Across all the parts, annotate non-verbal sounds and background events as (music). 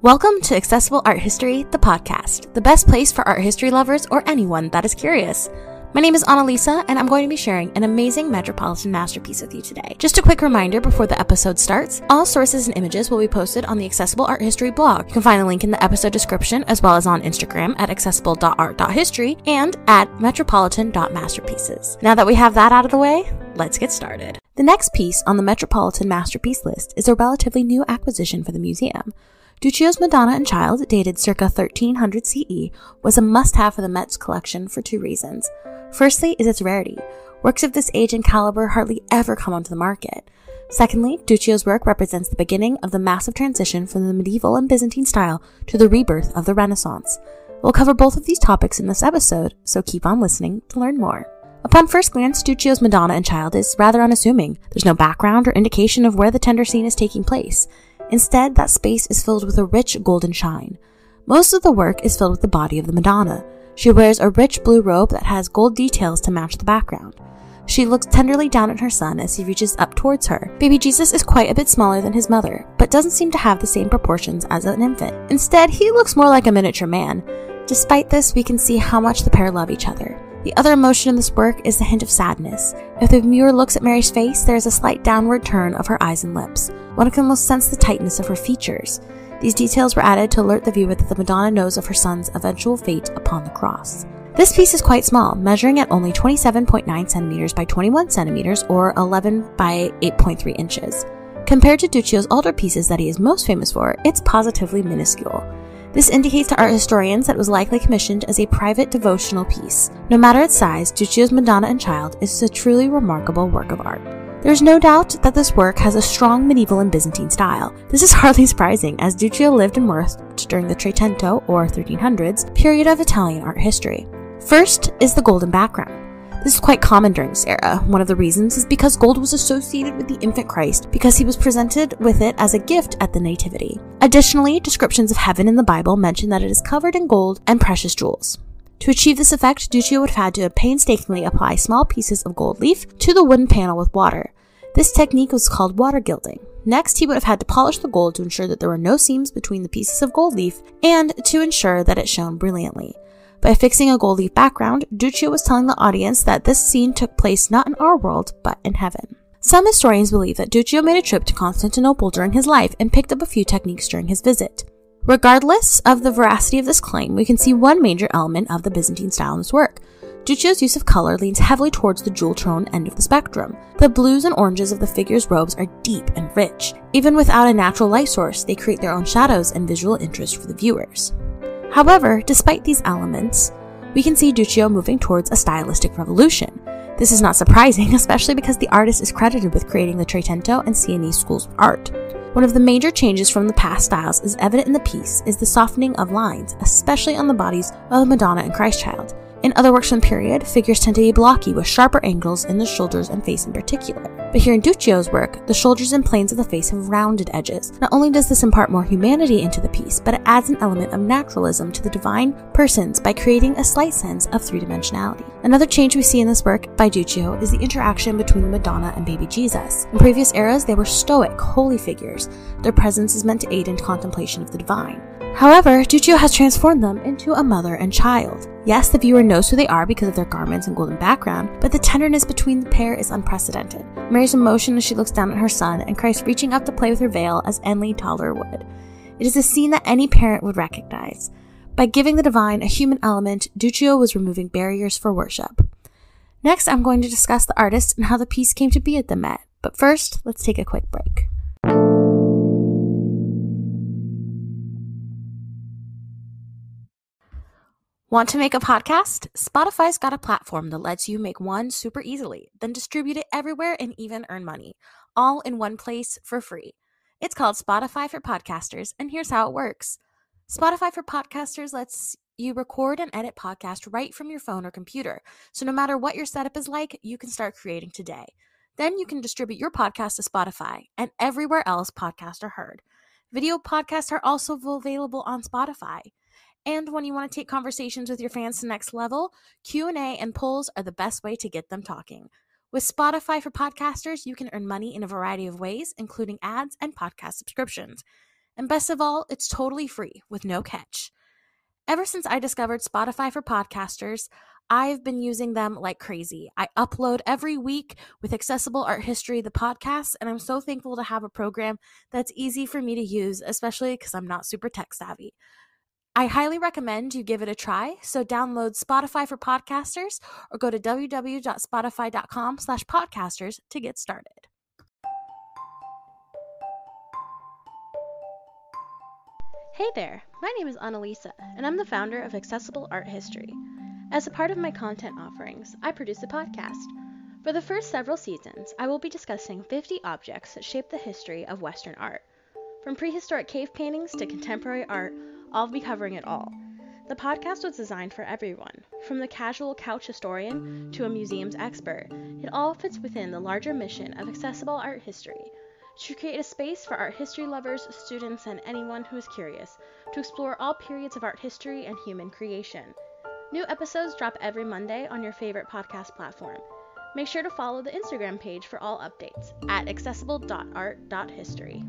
Welcome to Accessible Art History, the podcast, the best place for art history lovers or anyone that is curious. My name is Annalisa, and I'm going to be sharing an amazing Metropolitan masterpiece with you today. Just a quick reminder before the episode starts all sources and images will be posted on the Accessible Art History blog. You can find a link in the episode description as well as on Instagram at accessible.art.history and at metropolitan.masterpieces. Now that we have that out of the way, let's get started. The next piece on the Metropolitan Masterpiece list is a relatively new acquisition for the museum. Duccio's Madonna and Child, dated circa 1300 CE, was a must have for the Met's collection for two reasons. Firstly, is its rarity. Works of this age and caliber hardly ever come onto the market. Secondly, Duccio's work represents the beginning of the massive transition from the medieval and Byzantine style to the rebirth of the Renaissance. We'll cover both of these topics in this episode, so keep on listening to learn more. Upon first glance, Duccio's Madonna and Child is rather unassuming. There's no background or indication of where the tender scene is taking place. Instead, that space is filled with a rich golden shine. Most of the work is filled with the body of the Madonna. She wears a rich blue robe that has gold details to match the background. She looks tenderly down at her son as he reaches up towards her. Baby Jesus is quite a bit smaller than his mother, but doesn't seem to have the same proportions as an infant. Instead, he looks more like a miniature man. Despite this, we can see how much the pair love each other. The other emotion in this work is the hint of sadness. If the viewer looks at Mary's face, there is a slight downward turn of her eyes and lips. One can almost sense the tightness of her features. These details were added to alert the viewer that the Madonna knows of her son's eventual fate upon the cross. This piece is quite small, measuring at only 27.9 centimeters by 21 centimeters or 11 by 8.3 inches. Compared to Duccio's older pieces that he is most famous for, it's positively minuscule. This indicates to art historians that it was likely commissioned as a private devotional piece. No matter its size, Duccio's Madonna and Child is a truly remarkable work of art. There is no doubt that this work has a strong medieval and Byzantine style. This is (laughs) hardly surprising, as Duccio lived and worked during the Trecento, or 1300s, period of Italian art history. First is the golden background. This is quite common during this era. One of the reasons is because gold was associated with the infant Christ because he was presented with it as a gift at the Nativity. Additionally, descriptions of heaven in the Bible mention that it is covered in gold and precious jewels. To achieve this effect, Duccio would have had to painstakingly apply small pieces of gold leaf to the wooden panel with water. This technique was called water gilding. Next, he would have had to polish the gold to ensure that there were no seams between the pieces of gold leaf and to ensure that it shone brilliantly. By fixing a gold leaf background, Duccio was telling the audience that this scene took place not in our world, but in heaven. Some historians believe that Duccio made a trip to Constantinople during his life and picked up a few techniques during his visit. Regardless of the veracity of this claim, we can see one major element of the Byzantine style in his work. Duccio's use of color leans heavily towards the jewel tone end of the spectrum. The blues and oranges of the figure's robes are deep and rich. Even without a natural light source, they create their own shadows and visual interest for the viewers. However, despite these elements, we can see Duccio moving towards a stylistic revolution. This is not surprising, (laughs) especially because the artist is credited with creating the Trecento and Sienese schools of art. One of the major changes from the past styles is evident in the piece is the softening of lines, especially on the bodies of the Madonna and Christ child. In other works from the period, figures tend to be blocky with sharper angles in the shoulders and face in particular. But here in Duccio's work, the shoulders and planes of the face have rounded edges. Not only does this impart more humanity into the piece, but it adds an element of naturalism to the divine persons by creating a slight sense of three dimensionality. Another change we see in this work by Duccio is the interaction between the Madonna and baby Jesus. In previous eras, they were stoic, holy figures. Their presence is meant to aid in contemplation of the divine. However, Duccio has transformed them into a mother and child. Yes, the viewer knows who they are because of their garments and golden background, but the tenderness between the pair is unprecedented. Mary's emotion as she looks down at her son, and Christ reaching up to play with her veil as Enlil Toller would. It is a scene that any parent would recognize. By giving the divine a human element, Duccio was removing barriers for worship. Next, I'm going to discuss the artist and how the piece came to be at the Met. But first, let's take a quick break. Want to make a podcast? Spotify's got a platform that lets you make one super easily, then distribute it everywhere and even earn money, all in one place for free. It's called Spotify for Podcasters, and here's how it works Spotify for Podcasters lets you record and edit podcasts right from your phone or computer. So no matter what your setup is like, you can start creating today. Then you can distribute your podcast to Spotify and everywhere else podcasts are heard. Video podcasts are also available on Spotify. And when you want to take conversations with your fans to the next level, Q&A and polls are the best way to get them talking. With Spotify for podcasters, you can earn money in a variety of ways, including ads and podcast subscriptions. And best of all, it's totally free with no catch. Ever since I discovered Spotify for podcasters, I've been using them like crazy. I upload every week with Accessible Art History, the podcast, and I'm so thankful to have a program that's easy for me to use, especially because I'm not super tech savvy. I highly recommend you give it a try. So download Spotify for podcasters or go to www.spotify.com slash podcasters to get started. Hey there, my name is Annalisa, and I'm the founder of Accessible Art History. As a part of my content offerings, I produce a podcast. For the first several seasons, I will be discussing 50 objects that shape the history of Western art. From prehistoric cave paintings to contemporary art, I'll be covering it all. The podcast was designed for everyone, from the casual couch historian to a museum's expert. It all fits within the larger mission of accessible art history to create a space for art history lovers, students, and anyone who is curious to explore all periods of art history and human creation. New episodes drop every Monday on your favorite podcast platform. Make sure to follow the Instagram page for all updates at accessible.art.history.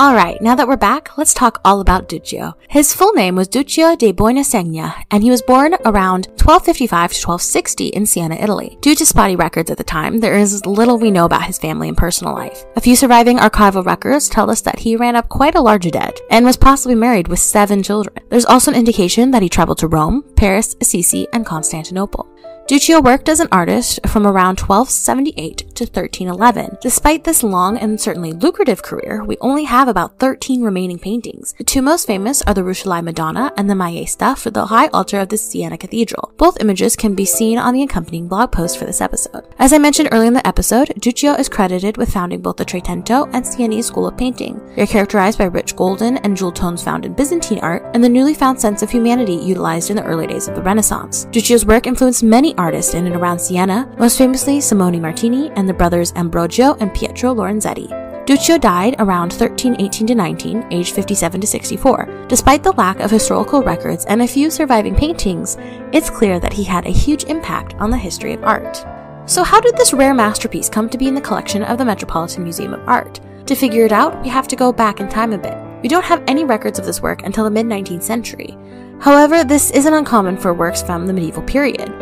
Alright, now that we're back, let's talk all about Duccio. His full name was Duccio de Buoninsegna, and he was born around 1255 to 1260 in Siena, Italy. Due to spotty records at the time, there is little we know about his family and personal life. A few surviving archival records tell us that he ran up quite a large debt and was possibly married with seven children. There's also an indication that he traveled to Rome, Paris, Assisi, and Constantinople. Duccio worked as an artist from around 1278 to 1311. Despite this long and certainly lucrative career, we only have about 13 remaining paintings. The two most famous are the Rucellai Madonna and the Maesta for the high altar of the Siena Cathedral. Both images can be seen on the accompanying blog post for this episode. As I mentioned earlier in the episode, Duccio is credited with founding both the Trecento and Sienese school of painting. They are characterized by rich golden and jewel tones found in Byzantine art and the newly found sense of humanity utilized in the early days of the Renaissance. Duccio's work influenced many artists in and around Siena, most famously Simone Martini and the brothers Ambrogio and Pietro Lorenzetti. Duccio died around 1318 to 19, aged 57 to 64. Despite the lack of historical records and a few surviving paintings, it's clear that he had a huge impact on the history of art. So, how did this rare masterpiece come to be in the collection of the Metropolitan Museum of Art? To figure it out, we have to go back in time a bit. We don't have any records of this work until the mid 19th century. However, this isn't uncommon for works from the medieval period.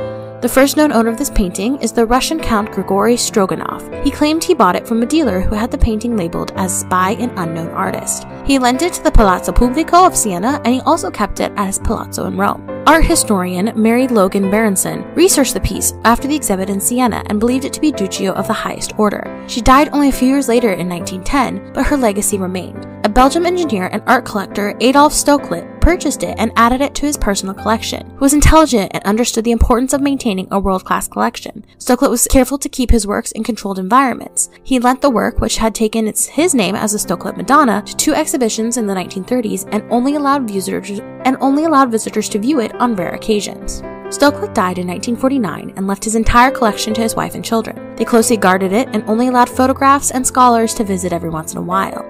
The first known owner of this painting is the Russian Count Grigory Stroganov. He claimed he bought it from a dealer who had the painting labeled as by an unknown artist. He lent it to the Palazzo Pubblico of Siena and he also kept it at his palazzo in Rome. Art historian Mary Logan Berenson researched the piece after the exhibit in Siena and believed it to be Duccio of the highest order. She died only a few years later in 1910, but her legacy remained. A Belgian engineer and art collector, Adolphe Stoclet, purchased it and added it to his personal collection. He was intelligent and understood the importance of maintaining a world-class collection. Stoclet was careful to keep his works in controlled environments. He lent the work, which had taken its, his name as the Stoclet Madonna, to two exhibitions in the 1930s and only allowed visitors and only allowed visitors to view it on rare occasions. Stoclet died in 1949 and left his entire collection to his wife and children. They closely guarded it and only allowed photographs and scholars to visit every once in a while.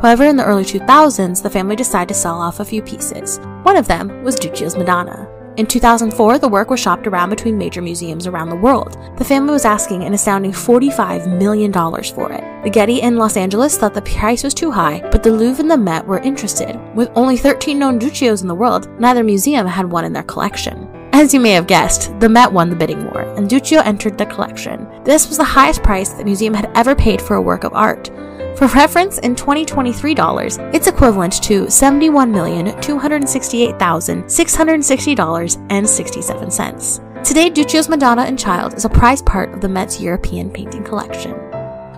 However, in the early 2000s, the family decided to sell off a few pieces. One of them was Duccio's Madonna. In 2004, the work was shopped around between major museums around the world. The family was asking an astounding $45 million for it. The Getty in Los Angeles thought the price was too high, but the Louvre and the Met were interested. With only 13 known Duccios in the world, neither museum had one in their collection. As you may have guessed, the Met won the bidding war, and Duccio entered the collection. This was the highest price the museum had ever paid for a work of art. For reference, in 2023 dollars, it's equivalent to $71,268,660.67. Today, Duccio's Madonna and Child is a prized part of the Met's European painting collection.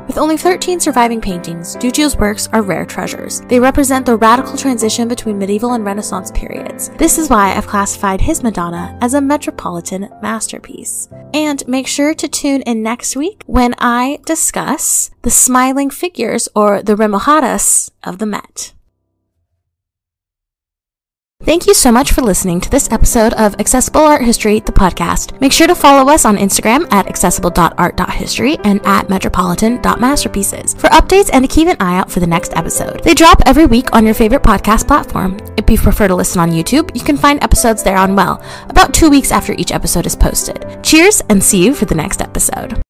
With only 13 surviving paintings, Duccio's works are rare treasures. They represent the radical transition between medieval and Renaissance periods. This is why I've classified his Madonna as a metropolitan masterpiece. And make sure to tune in next week when I discuss the smiling figures or the remojadas of the Met. Thank you so much for listening to this episode of Accessible Art History, the podcast. Make sure to follow us on Instagram at accessible.art.history and at metropolitan.masterpieces for updates and to keep an eye out for the next episode. They drop every week on your favorite podcast platform. If you prefer to listen on YouTube, you can find episodes there on well, about two weeks after each episode is posted. Cheers and see you for the next episode.